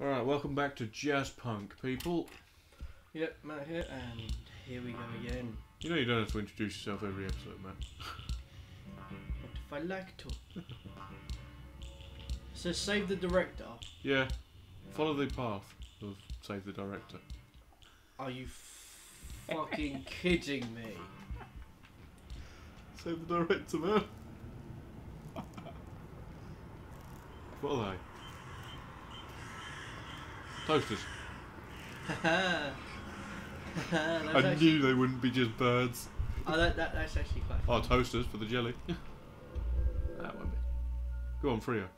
Alright, welcome back to Jazzpunk, people. Yep, Matt here, and here we go again. You know you don't have to introduce yourself every episode, Matt. What if I like to? So save the director. Yeah, follow the path of Save the Director. Are you fucking kidding me? Save the Director, man. what are they? Toasters. I actually, knew they wouldn't be just birds. oh, that, that, that's actually quite Oh, toasters for the jelly. that won't be. Go on, Frio.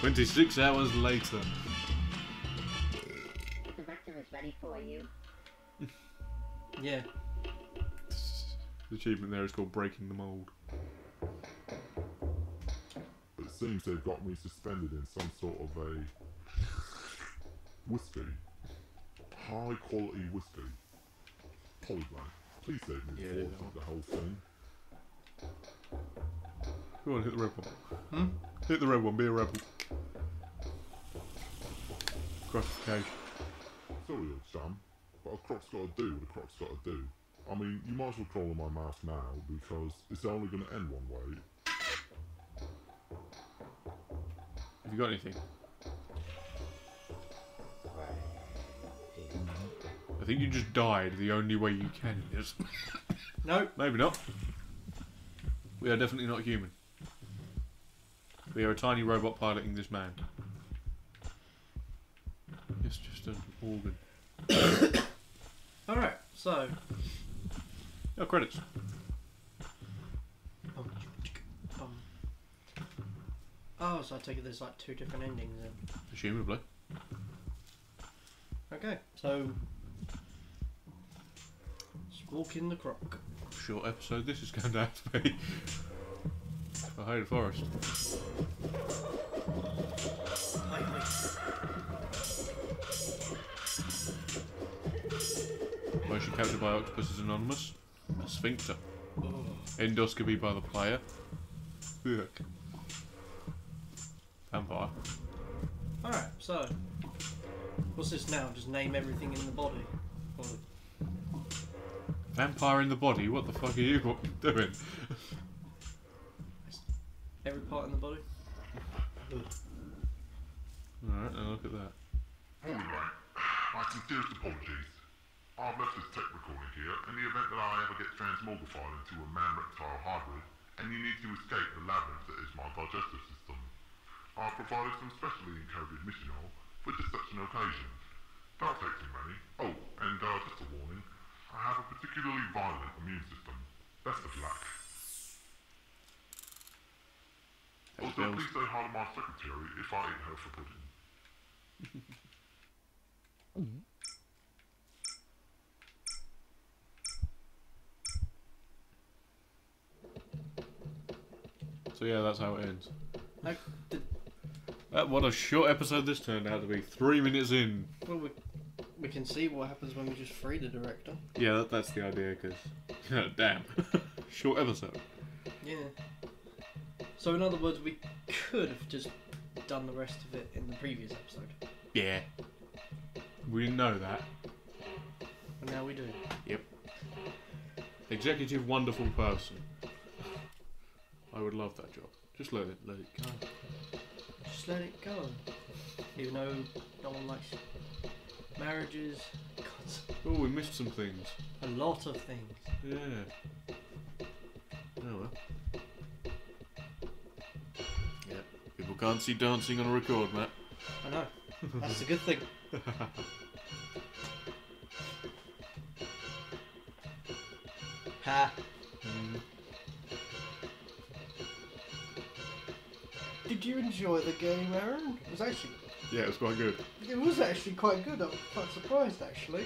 Twenty-six hours later. The director is ready for you. Yeah. The achievement there is called breaking the mold. Seems they've got me suspended in some sort of a whiskey. High quality whiskey. Polyblank. Please save me Yeah, the do thoughts that of the whole thing. Go on, hit the red one. Hmm? Hit the red one. Be a rebel. Gratification. Sorry, old chum, but a croc's got to do what a croc's got to do. I mean, you might as well crawl in my mouth now because it's only going to end one way. Have you got anything? I think you just died the only way you can is. No. Maybe not. We are definitely not human. We are a tiny robot piloting this man. It's just an organ. Alright, so. Oh, credits. So I take it there's like two different endings then. Presumably. Okay, so. Walk in the croc. Short episode this is going to have to be. For Hayden Forest. Motion captured by Octopus is anonymous. A sphincter. Oh. Endoscopy by the player. Ugh. Vampire. Alright, so. What's this now? Just name everything in the body? Or Vampire in the body? What the fuck are you doing? every part in the body? Alright, now look at that. Polyblank, my sincerest apologies. I've left this tech recording here in the event that I ever get transmogrified into a man-reptile hybrid and you need to escape the labyrinth that is my digestive system. I've provided some specially encoded mission oil for just such an occasion. Don't take too many. Oh, and uh, just a warning, I have a particularly violent immune system. Best of luck. That Also, smells. please say hi to my secretary if I eat her for pudding. So yeah, that's how it ends. Like, the, Uh, what a short episode this turned out to be. Three minutes in. well, we, we can see what happens when we just free the director. Yeah, that, that's the idea, because... damn. short episode. Yeah. So, in other words, we could have just done the rest of it in the previous episode. Yeah. We didn't know that. But now we do. Yep. Executive wonderful person. I would love that job. Just let it, let it go. Just let it go. Even though no one likes marriages. God, Oh, we missed some things. a lot of things. Yeah. Oh well. Yeah. People can't see dancing on a record, Matt. I know. That's a good thing. Ha. Did you enjoy the game, Aaron? It was actually Yeah, it was quite good. it was actually quite good. I'm quite surprised actually.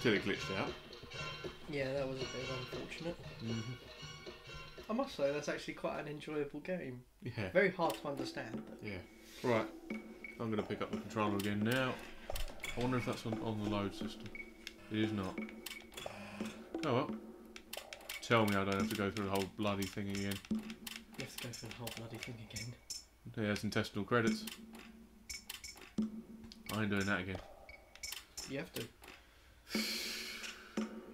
Till it glitched out. Yeah, that was a bit unfortunate. Mm-hmm. I must say that's actually quite an enjoyable game. Yeah. Very hard to understand. But Yeah. Right. I'm going to pick up the controller again now. I wonder if that's on, on the load system. It is not. Oh well. Tell me I don't have to go through the whole bloody thing again. You have to go for the whole bloody thing again. There's intestinal credits. I ain't doing that again. You have to.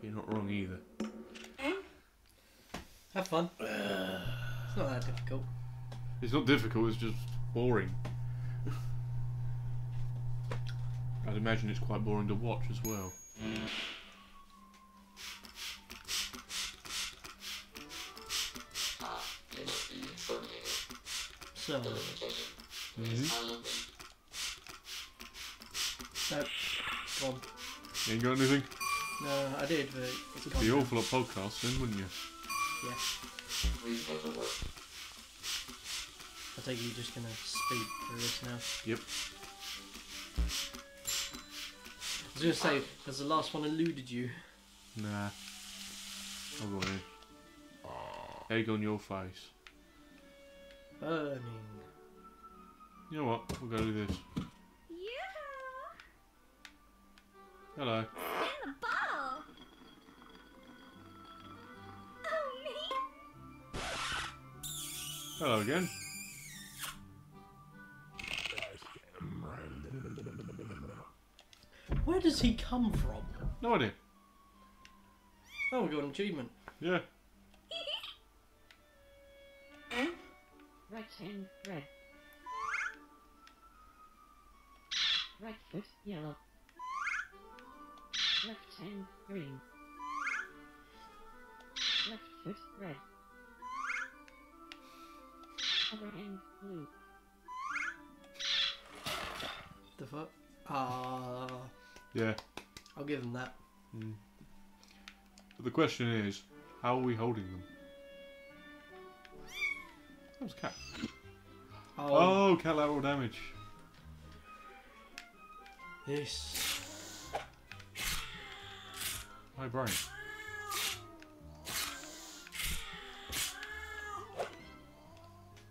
You're not wrong either. Have fun. it's not that difficult. It's not difficult, it's just boring. I'd imagine it's quite boring to watch as well. So, Mm-hmm. no, go on. You ain't got anything? No, I did, but it's gone. be awful at then, wouldn't you? Yeah. I think you're just gonna speed through this now. Yep. I was gonna say, has the last one eluded you? Nah. I'll go in. Egg on your face. Burning. You know what? We'll go do this. Yoo-hoo! Hello. And a ball! Oh, me? Hello again. Where does he come from? No idea. Oh, we got an achievement. Yeah. Right red. Right foot yellow. Left hand green. Left foot red. Other hand blue. The fuck? Ah, Yeah. I'll give him that. Mm. But the question is, how are we holding them? That was cat. Oh, Oh, Catlateral Damage. this. My brain.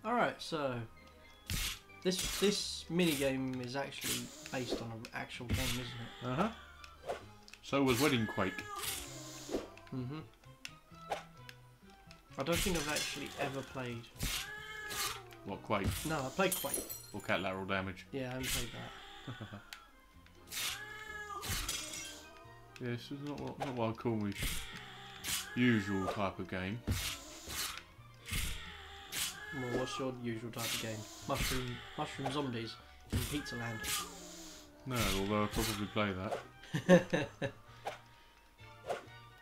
All right, so this this mini game is actually based on an actual game, isn't it? Uh huh. So was Wedding Quake. Mhm. I don't think I've actually ever played. What Quake? No, I played Quake. Or Catlateral Damage? Yeah, I haven't played that. Yeah, this is not what, not what I'd call my usual type of game. Well, what's your usual type of game? Mushroom mushroom zombies in Pizza Land. No, although I'd probably play that.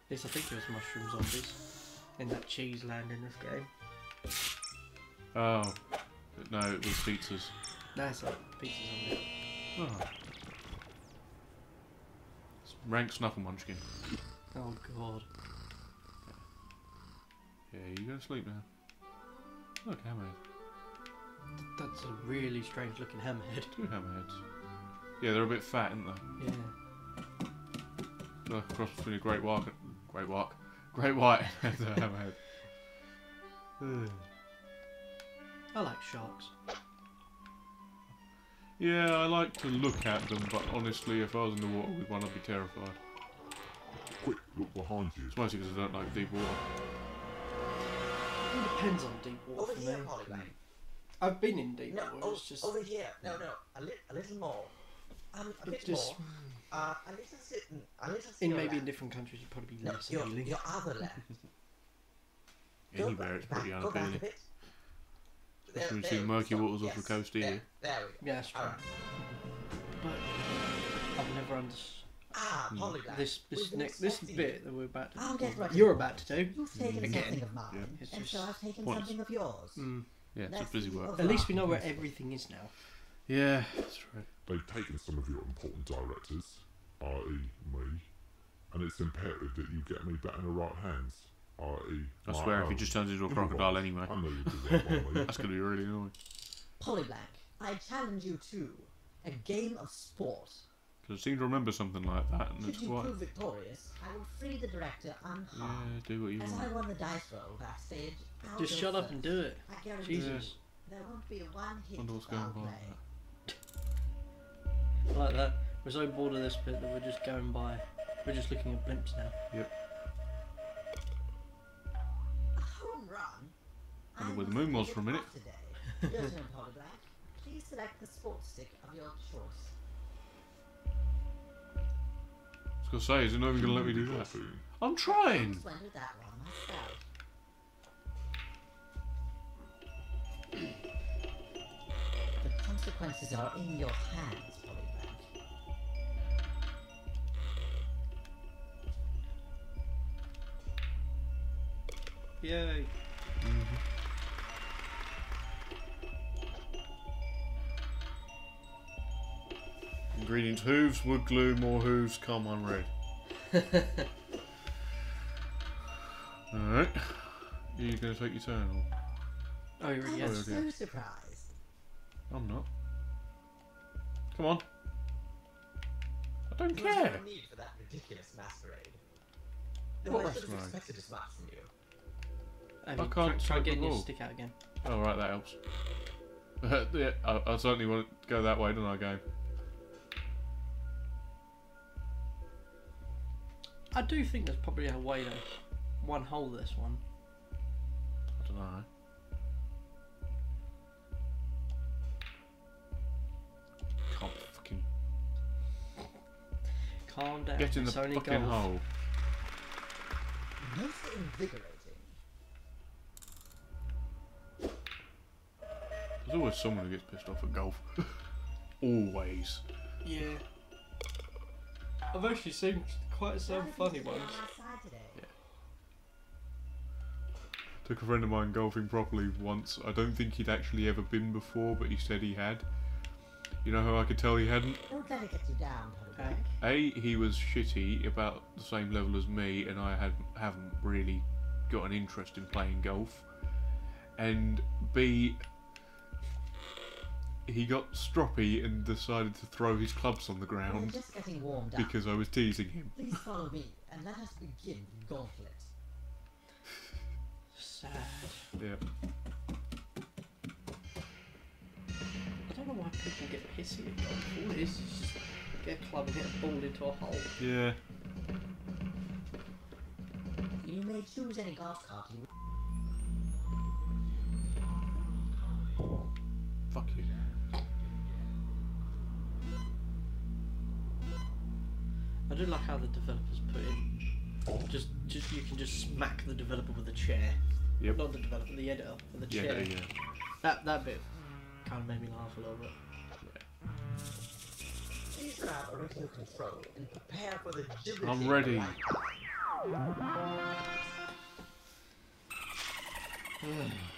Yes, I think it was mushroom zombies in that cheese land in this game. Oh. But no, it was pizzas. That's a pizza zombie. Oh. It's rank snuffle munchkin. Oh god. Yeah, you go to sleep now. Look, hammerhead. That's a really strange looking hammerhead. Two hammerheads. Yeah, they're a bit fat, aren't they? Yeah. They're like a cross between a great white, great white, great white and a hammerhead. Ugh. I like sharks. yeah, I like to look at them, but honestly, if I was in the water with one, I'd be terrified. Quick, look behind you. It's mostly because I don't like deep water. It depends on deep water Over for here, me. Polygon. I've been in deep No, water. oh, It's just over here. No, no, a, li- a little more. Um, a it's bit just more. Uh, a little sitting, a little to in your maybe in different countries you'd probably be No, less your, appealing. your other left. Go Anywhere, back, it's pretty back, go back a unappealing. Bit. Especially when you see the murky stop. waters off the Yes, coast there, here. There we go. Yeah, that's true. Alright. But I've never understood Ah, Hmm. This this We've next this bit that we're about to I'll get right you're about to do. You've taken Again. something of mine, Yeah. It's and so I've taken pointless. something of yours. Mm. Yeah, it's Let's just busy see work. At least we know where everything is now. Yeah, that's right. They've taken some of your important directors, i.e. me, and it's imperative that you get me back in the right hands, i.e. I my swear, if he just turns into a Give crocodile anyway, I know you do that that's going to be really annoying. Polyblank, I challenge you to a game of sport. Because I seem to remember something like that, and Should it's you quite. prove victorious, I will free the director unharmed. Yeah, do what you As I won the dice roll backstage, I'll Just go shut up and do it. I guarantee Jesus. there won't be one hit Wonder what's going on. play. I like that. We're so bored of this bit that we're just going by. We're just looking at blimps now. A Wonder I where the moon was for a it minute. off Today. Lieutenant Polyblank, please select the sports stick of your choice. I was gonna say, is it not even gonna let me do that? I'm trying. Just went with that one myself. The consequences are in your hands, Polyblank. Yay. Ingredients: hooves, wood glue, more hooves. Come on, red. All right. Are you gonna take your turn? Or? Oh, you already oh, I'm so surprised. I'm not. Come on. I don't There care. no need for that ridiculous masquerade. What I should have expected as much from you. Have I can't try, try getting your ball. stick out again. Oh, right, that helps. yeah, I, I certainly want to go that way, don't I, game? I do think there's probably a way to one hole this one. I don't know. Can't fucking Calm down. get in the it's only fucking golf. hole. Most invigorating. There's always someone who gets pissed off at golf. always. Yeah. I've actually seen quite some How did funny ones. outside today? Took a friend of mine golfing properly once. I don't think he'd actually ever been before, but he said he had. You know how I could tell he hadn't? Don't let it get you down, Okay. A, he was shitty, about the same level as me, and I hadn't, haven't really got an interest in playing golf. And B, he got stroppy and decided to throw his clubs on the We're ground just getting warmed up. because I was teasing him. Please follow me, and let us begin the gauntlet. Sad. Yeah. I don't know why people get pissy at golf. All it is is just get a club and get a ball into a hole. Yeah. You may choose any golf cart you Fuck you. I do like how the developers put in. Just, just you can just smack the developer with a chair. Yep. Not the developer, the editor with a chair. yeah. That that bit kind of made me laugh a little bit. Please grab original control and prepare for the agility. I'm ready. Hmm.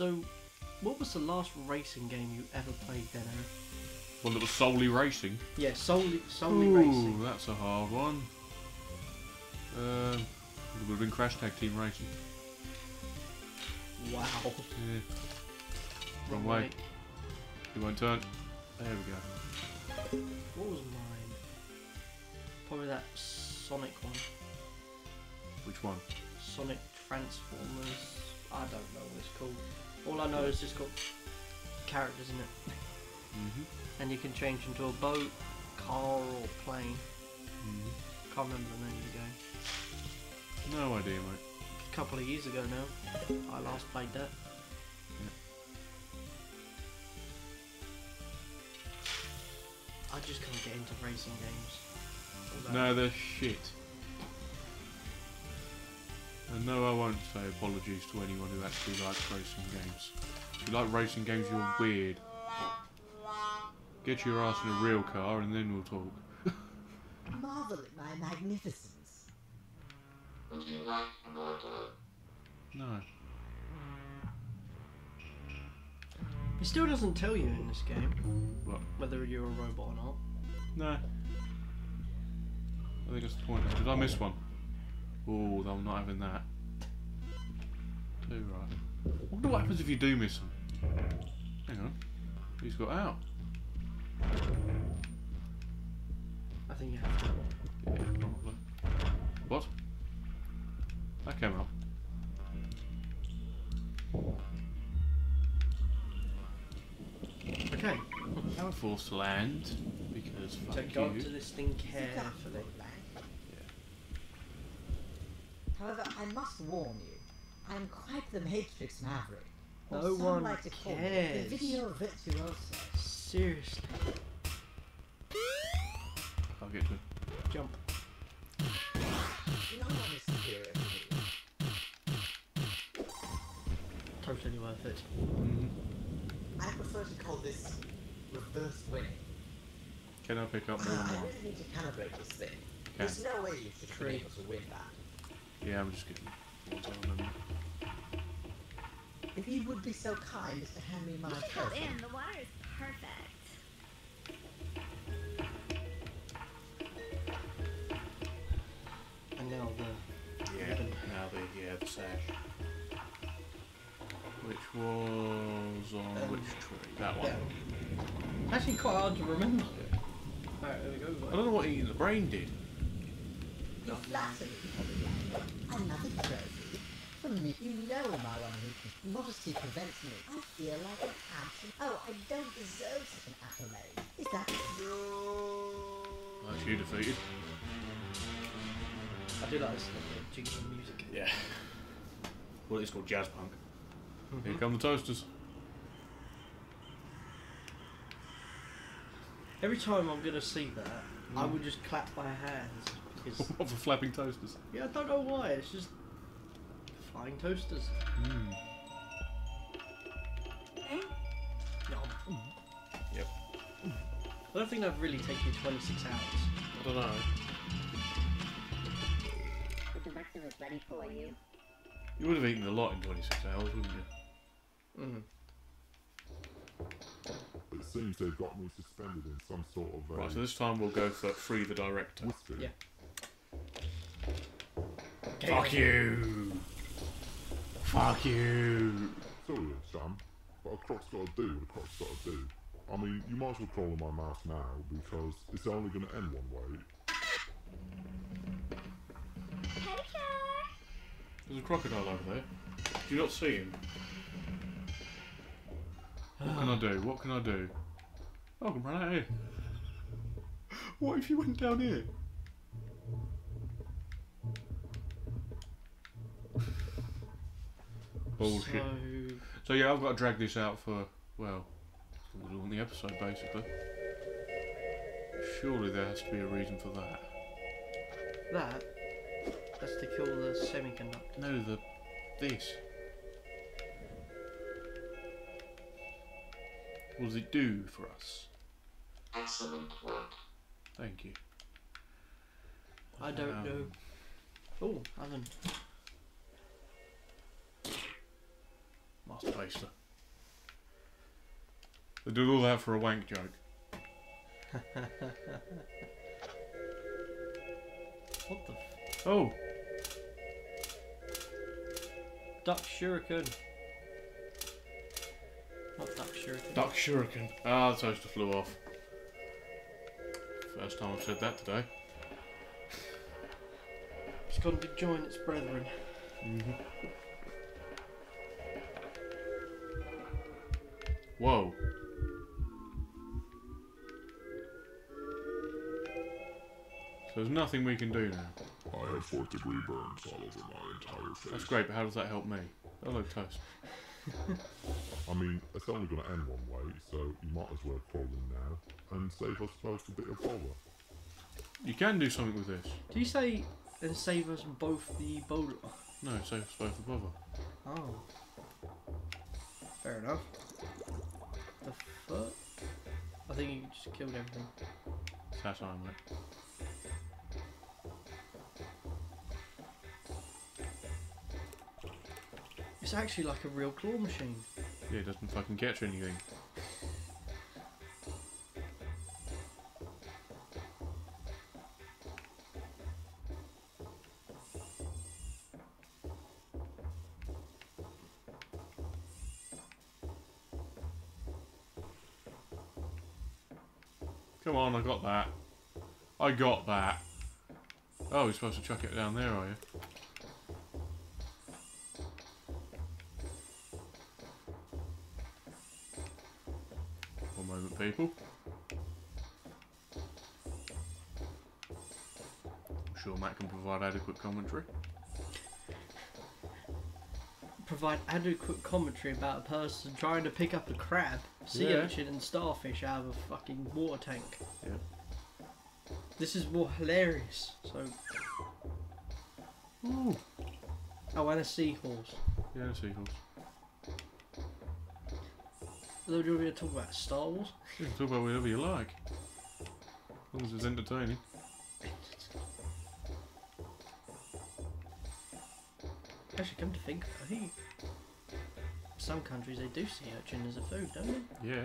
So, what was the last racing game you ever played then, Aaron? One that was solely racing. Yeah, solely solely Ooh, racing. that's a hard one. Um, it would have been Crash Tag Team Racing. Wow. Yeah. Wrong way. You won't turn. There we go. What was mine? Probably that Sonic one. Which one? Sonic Transformers. I don't know what it's called. All I know is it's got characters in it, Mm-hmm. and you can change into a boat, car, or plane. mm-hmm. Can't remember the name of the game. No idea, mate. A couple of years ago now, I last played that. I just can't get into racing games. Although- No, they're shit. And no, I won't say apologies to anyone who actually likes racing games. If you like racing games, you're weird. Get your ass in a real car and then we'll talk. marvel at my magnificence. No. It still doesn't tell you in this game What? whether you're a robot or not. No. I think that's the point. Did I miss one? Oh, I'm not having that. Two, right. I wonder what happens if you do miss them. Hang on. He's got out. I think you have to. Yeah, probably. What? That came up. Okay. Now we're forced to land because toasters. So Fuck go up you. to this thing Is it carefully. comfortable, Blank? However, I must warn you, I am quite the Matrix Maverick. Or No one like to call me cares. The video virtuoso. Seriously. I'll get to it. Jump. No one is superior to me. Totally worth it. Mhm. I prefer to call this reverse winning. Can I pick up more Ah, than I one? really need to calibrate this thing. Okay. There's no way you should be able to win that. Yeah, I'm just getting one time limit. If you would be so kind as to hand me my You should in. The water is perfect. And now the Yeah, ribbon. now the yeah the sash. Which was on Um, which tree? That one. Yeah. Actually, quite hard to remember. Alright, there we go. I don't know what eating the brain did. You flatter me, Another trophy. From me, you know my one weakness. Modesty prevents me. I feel like an absent. Oh, I don't deserve such an accolade. Is that true? That's you defeated. I do like this little jingle music. Yeah. Well, it's called Jazzpunk. Mm-hmm. Here come the toasters. Every time I'm gonna see that, I Mm. would just clap my hands because what for flapping toasters? yeah, I don't know why. It's just flying toasters. Mm. Yum. Yep. I don't think that'd really take you 26 hours. I don't know. The director is ready for you. You would have eaten a lot in 26 hours, wouldn't you? Mm. It seems they've got me suspended in some sort of a Right, so this time we'll go for free the director. whiskey. Yeah. Fuck you! Fuck you! Sorry, Sam, but a croc's got to do what a croc's got to do. I mean, you might as well crawl in my mouth now because it's only going to end one way. Pedicure. There's a crocodile over there. Do you not see him? What can I do? What can I do? Oh, I can run out here. What if you went down here? Bullshit. So, So yeah, I've got to drag this out for well, we want the episode basically. Surely there has to be a reason for that. that that's to kill the semiconductor. No, the this. What does it do for us? Excellent work. Thank you. I don't Um, know. Oh, oven. Baster. They did all that for a wank joke. What the? F- Oh, duck shuriken. Not duck shuriken. duck shuriken. Ah, the toaster flew off. First time I've said that today. It's gone to join its brethren. Mm-hmm. Whoa. So there's nothing we can do now. I have fourth degree burns all over my entire face. That's great, but how does that help me? Look, toast. I mean, it's only going to end one way, so you might as well crawl in now and save us both a bit of bother. You can do something with this. Do you say and save us both the Ebola? No, save us both the bother. Oh. Fair enough. I think you just killed everything. Satire, mate. It's actually like a real claw machine. Yeah, it doesn't fucking catch anything. Got that. Oh, you're supposed to chuck it down there, are you? One moment, people. I'm sure Matt can provide adequate commentary. Provide adequate commentary about a person trying to pick up a crab, sea Yeah. urchin, and starfish out of a fucking water tank. Yeah. This is more hilarious. So. Ooh. Oh, and a seahorse. Yeah, seagulls. So do you want me to talk about Star Wars? You can talk about whatever you like. As long as it's entertaining. Actually, come to think of it, some countries they do sea urchin as a food, don't they? Yeah.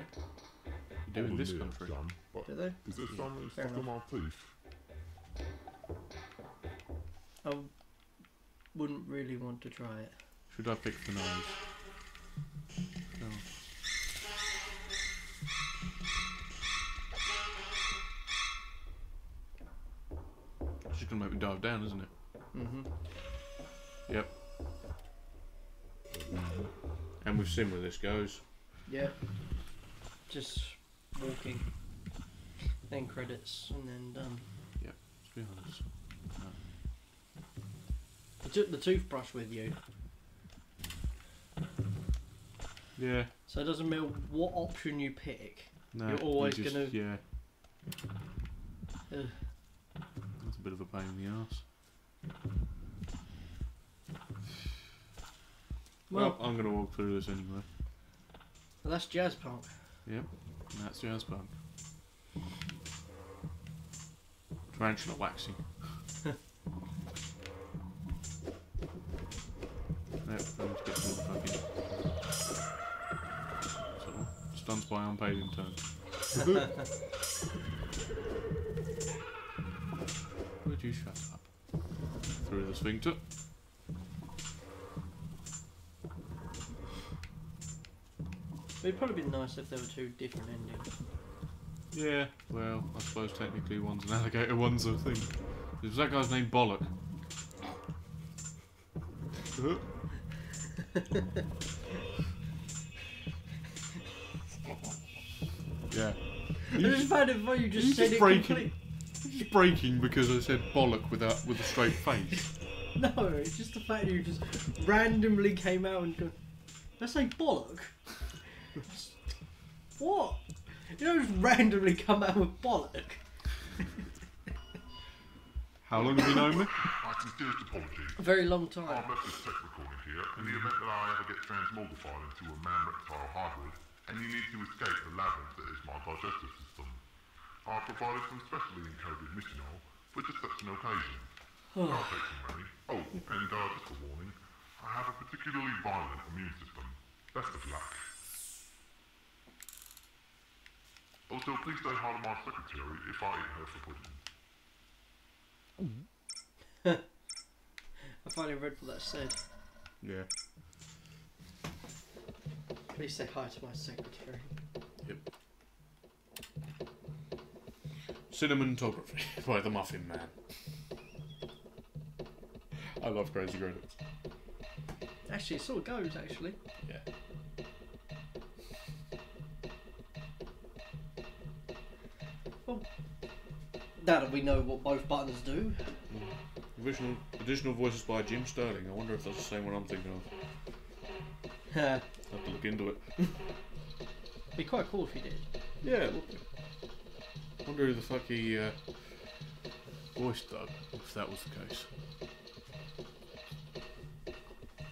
You do in this country. son, Do they? is there something Fair stuck in my teeth? I wouldn't really want to try it. Should I pick the nose? No. It's just gonna make me dive down, isn't it? Mm-hmm. Yep. And we've seen where this goes. Yeah. Just walking. Then credits and then done. Let's be honest. I took the toothbrush with you, Yeah. so it doesn't matter what option you pick. No. You're you always just- gonna- Yeah. Ugh. That's a bit of a pain in the ass. Well, Well, I'm gonna walk through this anyway. well, that's Jazzpunk. Yep. And that's Jazzpunk. Tarantula waxing. yep, let's get some fucking. Sort of stunts by unpaid interns. Would you shut up? Through the sphincter. It'd probably be nice if there were two different endings. Yeah, well, I suppose technically one's an alligator, one's a thing. Is that guy's name Bollock? Huh? yeah. I just found it funny you just He's said just it breaking. complete. He's breaking because I said bollock with a with a straight face. No, it's just the fact that you just randomly came out and go, let's say bollock. what? You don't just randomly come out with bollock. How long have you known me? My sincerest apologies. A very long time. I've time. left this tech recording here. In the event that I ever get transmogrified into a man-reptile hybrid, and you need to escape the labyrinth that is my digestive system, I've provided some specially encoded mission oil for just such an occasion. I'll take some money. Oh, and uh, just a warning, I have a particularly violent immune system. Best of luck. Also, please say hi to my secretary if I eat her for pudding. I finally read what that said. Yeah. Please say hi to my secretary. Yep. Cinematography by the Muffin Man. I love crazy credits. Actually, it sort of goes, actually. Now that we know what both buttons do. Additional, additional voices by Jim Sterling. I wonder if that's the same one I'm thinking of. It'd have to look into it. be quite cool if he did. Yeah, it would be. wonder who the fuck he uh, voiced though, if that was the case.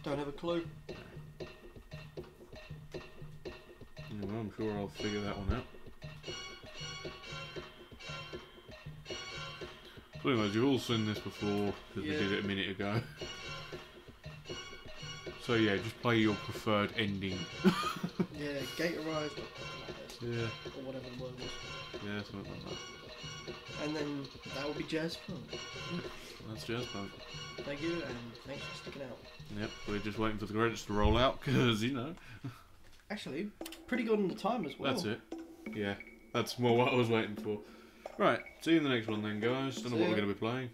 Don't have a clue. Yeah, well, I'm sure I'll figure that one out. So anyways, you've all seen this before, because Yeah. we did it a minute ago. So yeah, just play your preferred ending. Yeah, Gatorized or, Yeah, or whatever the word was. yeah, something like that. And then that will be Jazz Punk. That's Jazzpunk. Thank you, and thanks for sticking out. Yep, we're just waiting for the credits to roll out, because, you know, Actually, pretty good on the time as well. that's it. Yeah, that's more what I was waiting for. Right, see you in the next one then, guys. Don't know what we're going to be playing.